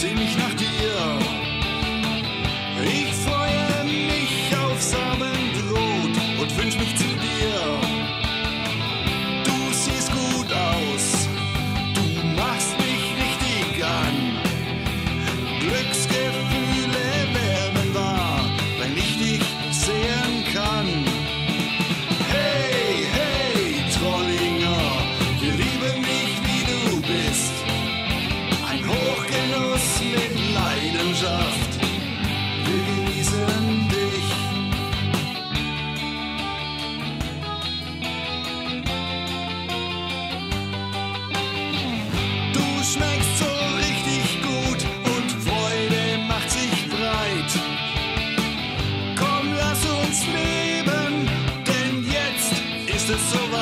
seh mich nach Wissenschaft. Wir genießen dich. Du schmeckst so richtig gut und Freude macht sich breit. Komm, lass uns leben, denn jetzt ist es soweit.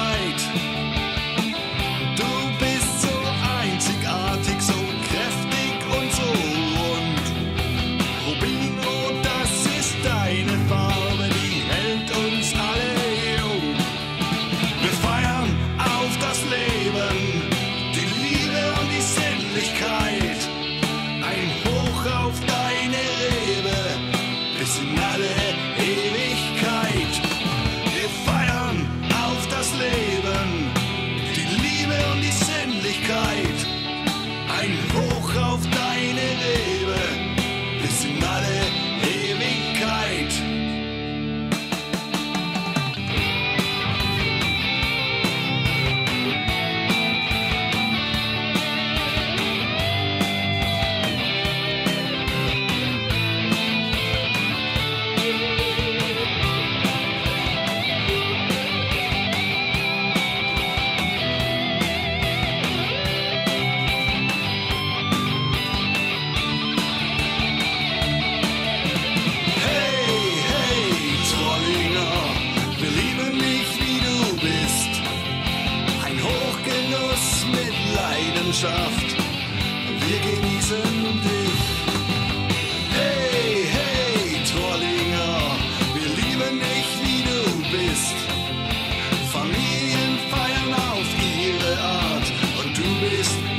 Wissenschaft. Wir genießen dich. Hey, hey, Torlinger, wir lieben dich, wie du bist. Familien feiern auf ihre Art und du bist